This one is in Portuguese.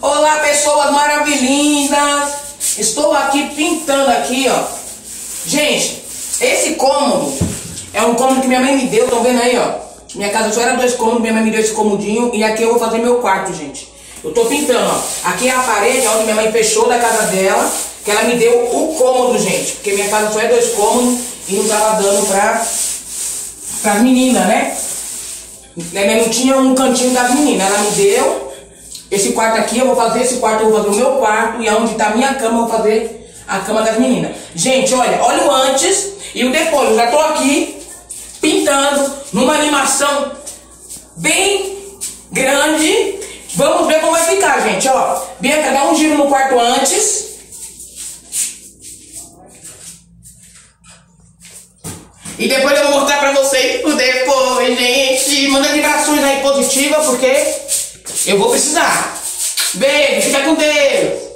Olá, pessoas maravilhindas! Estou aqui pintando aqui, ó. Gente, esse cômodo é um cômodo que minha mãe me deu, estão vendo aí, ó. Minha casa só era dois cômodos, minha mãe me deu esse cômodinho e aqui eu vou fazer meu quarto, gente. Eu tô pintando, ó. Aqui é a parede onde minha mãe fechou da casa dela, que ela me deu o cômodo, gente. Porque minha casa só é dois cômodos e não tava dando pra, pra menina, né? Não tinha um cantinho das meninas, ela me deu esse quarto aqui, eu vou fazer esse quarto, eu vou fazer o meu quarto. E aonde tá a minha cama, eu vou fazer a cama das meninas. Gente, olha, olha o antes e o depois. Eu já tô aqui pintando numa animação bem grande. Vamos ver como vai ficar, gente. Ó, Bianca, dá um giro no quarto antes. E depois eu vou mostrar pra vocês o depois, gente. Manda vibrações aí positivas, porque eu vou precisar. Beijo, fica com Deus.